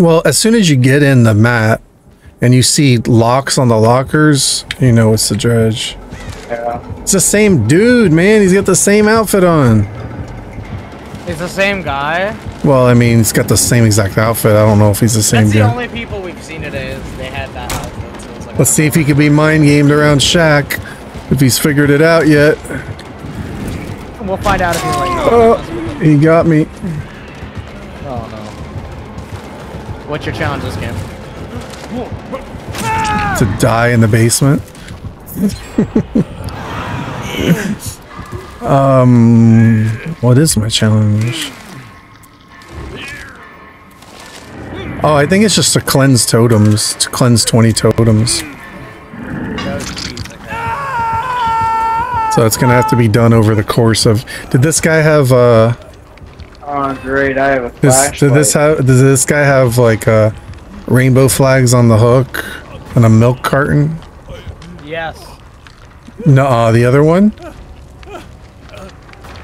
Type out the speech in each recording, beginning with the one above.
Well, as soon as you get in the mat and you see locks on the lockers, you know it's the dredge. Yeah. It's the same dude, man. He's got the same outfit on. It's the same guy. Well, I mean, he's got the same exact outfit. I don't know if he's the same That's the only people we've seen today is they had that outfit. So it's like, Let's see if he could be mind gamed around shack. If he's figured it out yet. We'll find out if he's like. Oh, he got me. What's your challenge this game? To die in the basement. um, what is my challenge? Oh, I think it's just to cleanse totems. To cleanse 20 totems. So it's gonna have to be done over the course of. Did this guy have uh? Oh, great! I have a This, flashlight. did this have? Does this guy have like uh, rainbow flags on the hook and a milk carton? Yes. No, uh, the other one.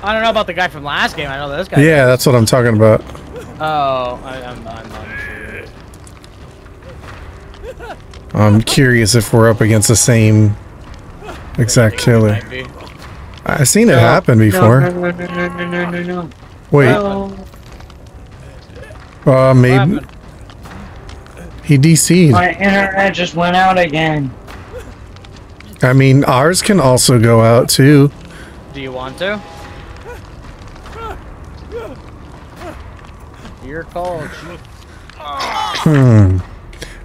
I don't know about the guy from last game. I know this guy. Yeah, that's what I'm talking about. Oh, I, I'm, I'm unsure. I'm curious if we're up against the same exact killer. I've seen it No, happen before. No, no, no, Wait, No. uh, maybe he DC'd. My internet just went out again. I mean, ours can also go out too. Do you want to? Your call, chief. Hmm.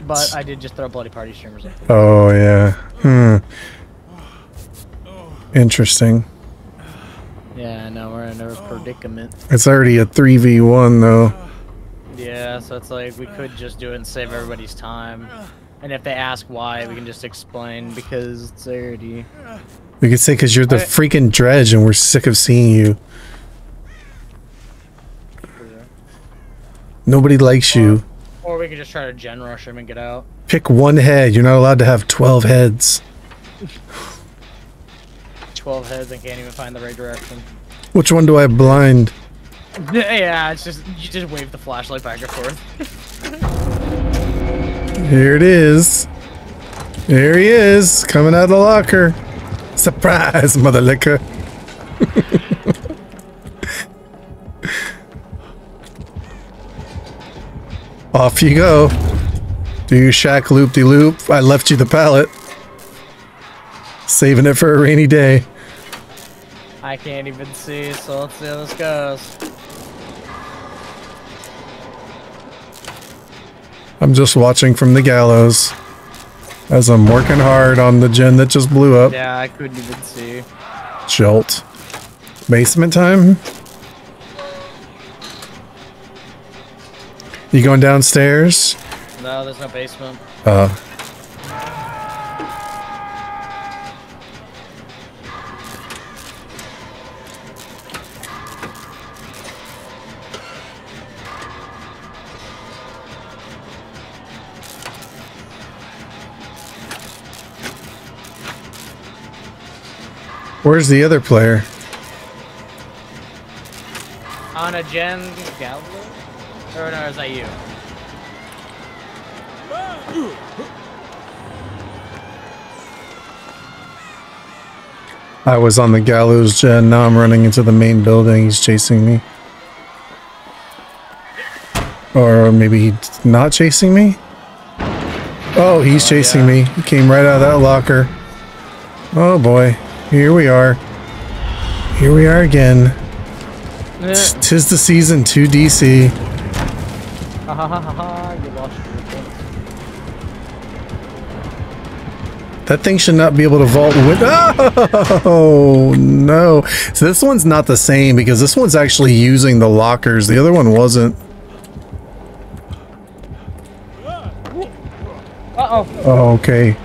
But I did just throw bloody party streamers in. Oh yeah. Hmm. Interesting. Yeah, I know we're in a predicament. It's already a three v one though. Yeah, so it's like we could just do it and save everybody's time. And if they ask why, we can just explain because it's already. We could say because you're the I- freaking dredge and we're sick of seeing you. Nobody likes you. Or we could just try to gen rush him and get out. Pick one head. You're not allowed to have 12 heads. 12 heads and can't even find the right direction. Which one do I blind? Yeah, it's just you just wave the flashlight back and forth. Here it is. There he is, coming out of the locker. Surprise, mother liquor. Off you go. Do you shack loop de loop. I left you the pallet. Saving it for a rainy day. I can't even see, so let's see how this goes. I'm just watching from the gallows as I'm working hard on the gen that just blew up. Yeah, I couldn't even see. Jolt. Basement time? You going downstairs? No, there's no basement. Uh. Where's the other player? On a gen Gallo? Or no, is that you? I was on the gallows gen. Now I'm running into the main building. He's chasing me. Or maybe he's not chasing me? Oh, he's oh, chasing yeah. me. He came right out of that locker. Oh boy. Here we are. Here we are again. Eh, Tis the season 2 DC. ha ha ha ha ha, you lost your. That thing should not be able to vault with. Oh no! So this one's not the same because this one's actually using the lockers. The other one wasn't. Uh-oh. Oh, okay.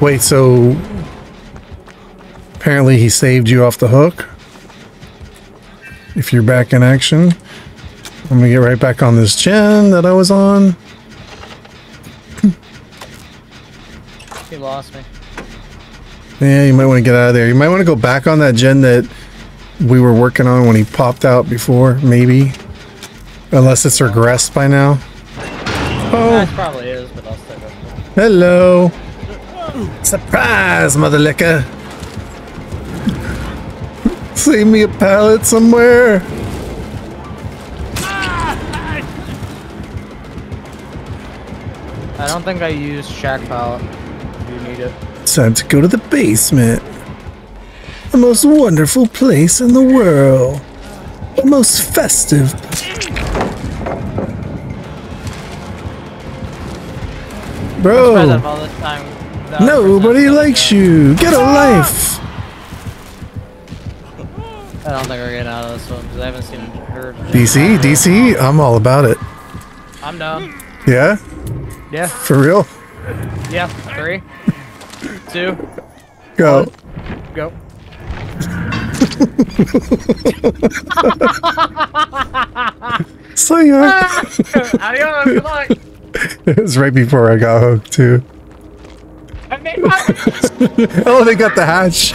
Wait, so apparently he saved you off the hook. If you're back in action, I'm gonna get right back on this gen that I was on. He lost me. Yeah, you might want to get out of there. You might want to go back on that gen that we were working on when he popped out before, maybe. Unless it's regressed by now. That oh. probably is, but I'll it. Hello. Surprise, mother licker. Save me a pallet somewhere. I don't think I used Shack Pallet. You need it. Time to go to the basement. The most wonderful place in the world. The most festive. Bro, Present all this time. without nobody likes you. Get a life. I don't think we're getting out of this one because I haven't seen heard. DC, DC, I'm all about it. I'm done. Yeah? Yeah. For real? Yeah. Three, two, Go. go. So yeah. Adios. Good luck. it was right before I got hooked too. I made my. Oh, they got the hatch.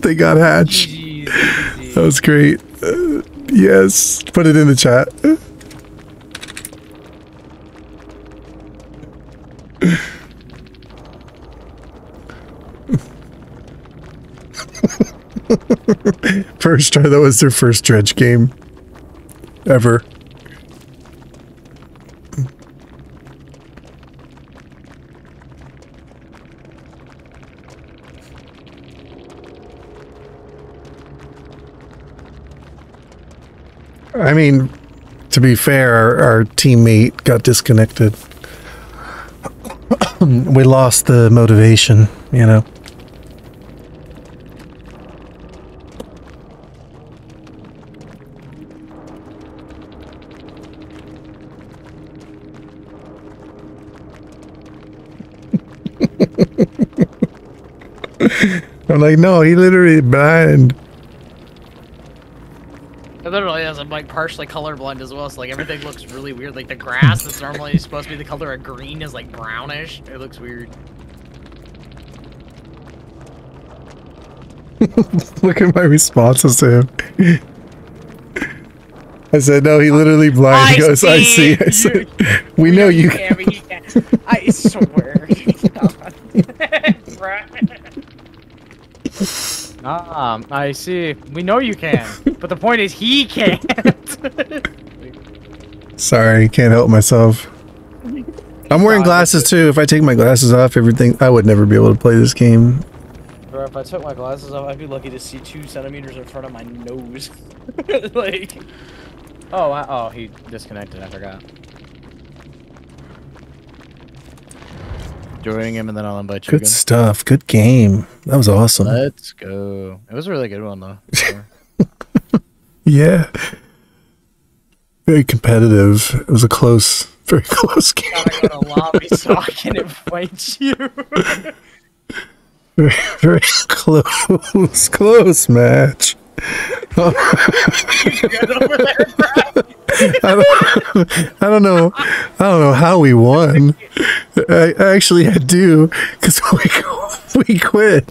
they got hatch. Easy. That was great. Uh, yes. Put it in the chat. first try. That was their first dredge game ever. I mean, to be fair, our, our teammate got disconnected. we lost the motivation, you know. I'm like, no, he literally blind. It literally is. I'm like partially colorblind as well, so like everything looks really weird. Like the grass that's normally supposed to be the color of green is like brownish. It looks weird. Look at my responses to him. I said, no, he literally blind. He goes, I see. I said, we know you. can, but can't. I swear. um, I see. We know you can, but the point is he can't. Sorry, can't help myself. I'm wearing glasses too. If I take my glasses off, everything, I would never be able to play this game. Bro, if I took my glasses off, I'd be lucky to see two centimeters in front of my nose. like, oh, I, oh, he disconnected. I forgot. Joining him, and then I'll invite you Good again. stuff. Good game. That was awesome. Let's go. It was a really good one, though. Yeah. Very competitive. It was a close, very close game. Gotta go to lobby so I can invite you. Very, very close, close match. Good over there, bro. I don't, I don't know. I don't know how we won. I, I actually had to because we we quit.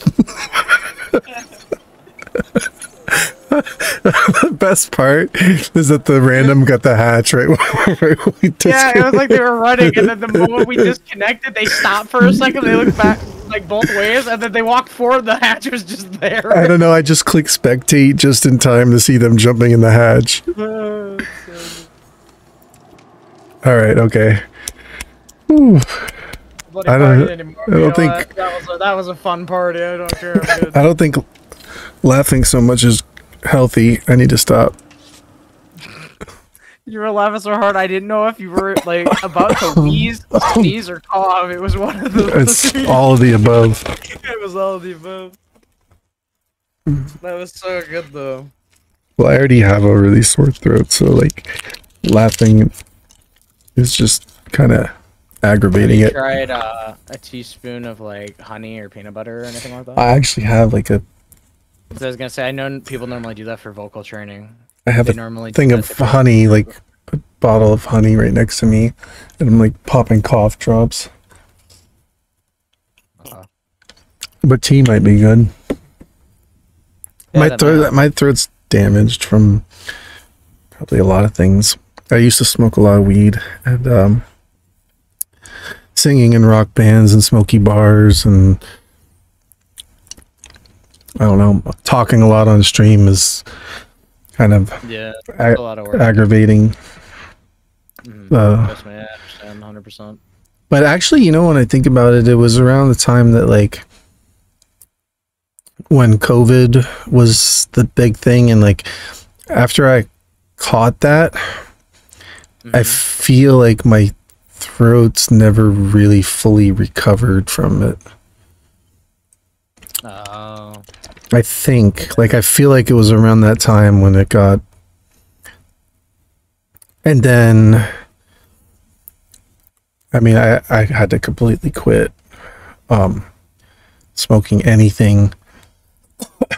the best part is that the random got the hatch right when, right Yeah, it was like they were running, and then the moment we disconnected, they stopped for a second. They looked back like both ways, and then they walked forward. The hatch was just there. I don't know. I just clicked spectate just in time to see them jumping in the hatch. Uh, All right. Okay. I don't- anymore. I don't think- that, that was a, that was a fun party. I don't care. I don't think laughing so much is healthy. I need to stop. You were laughing so hard, I didn't know if you were like about to wheeze, sneeze, or cough. It was one of the. It's all of the above. it was all of the above. That was so good though. Well, I already have a really sore throat, so like laughing is just kind of aggravating you it. tried uh, a teaspoon of like honey or peanut butter or anything like that? I actually have like a 'Cause I was gonna say I know people normally do that for vocal training. I have They a normally thing of to people. honey, like a bottle of honey right next to me, and I'm like popping cough drops. Uh-huh. But tea might be good. Yeah, my throat, might- my throat's damaged from probably a lot of things. I used to smoke a lot of weed, and um, singing in rock bands and smoky bars and I don't know, talking a lot on stream is kind of Yeah, a- a lot of work. aggravating. Mhm. Uh, Trust me, I understand 100%. But actually, you know, when I think about it, it was around the time that like when COVID was the big thing, and like after I caught that, I Mhm. feel like my throat's never really fully recovered from it. Oh, I think, like, I feel like it was around that time when it got, and then, I mean, I I had to completely quit, um, smoking anything,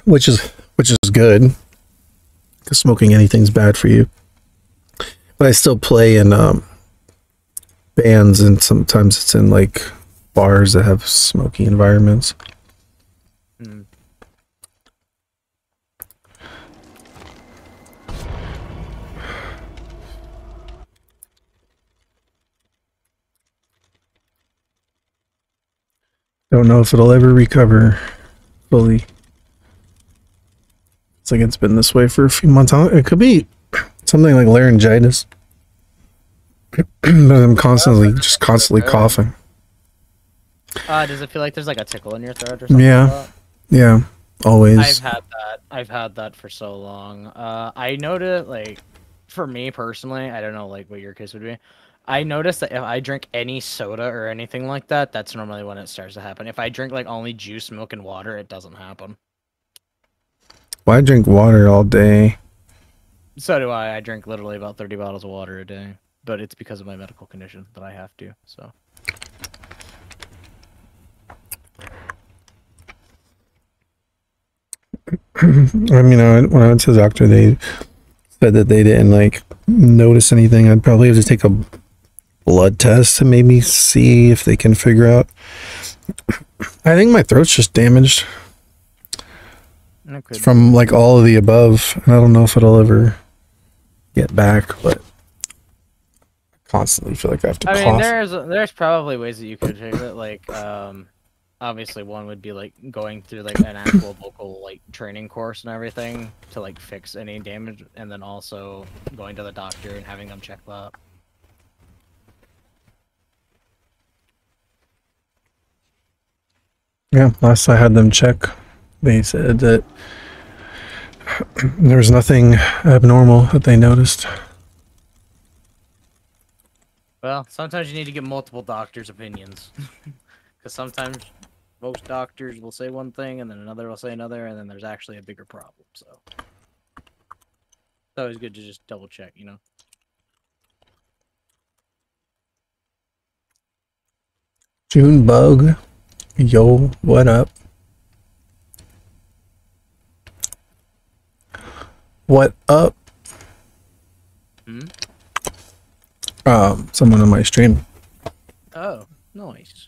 which is which is good, because smoking anything's bad for you. But I still play in um bands, and sometimes it's in like bars that have smoky environments. mm. Don't know if it'll ever recover fully. It's like it's been this way for a few months. It could be something like laryngitis. but I'm constantly, just constantly coughing. Uh, does it feel like there's like a tickle in your throat or something? Yeah. like? Yeah, always. I've had that. I've had that for so long. Uh, I noticed, like, for me personally, I don't know, like, what your case would be. I noticed that if I drink any soda or anything like that, that's normally when it starts to happen. If I drink like only juice, milk, and water, it doesn't happen. Well, I drink water all day. So do I. I drink literally about 30 bottles of water a day, but it's because of my medical condition that I have to. So. I mean, I, when I went to the doctor, they said that they didn't like notice anything. I'd probably have to take a blood test to maybe see if they can figure out. I think my throat's just damaged from like all of the above, and I don't know if it'll ever get back, but I constantly feel like I have to I mean, cough. there's there's probably ways that you could fix it. Like, um, obviously, one would be like going through like an actual vocal like training course and everything to like fix any damage, and then also going to the doctor and having them check that. Yeah, last I had them check, they said that there was nothing abnormal that they noticed. Well, sometimes you need to get multiple doctors' opinions, because sometimes most doctors will say one thing and then another will say another, and then there's actually a bigger problem. So it's always good to just double check, you know. June Bug, yo, what up? What up? Hmm? Um, someone on my stream. Oh, nice.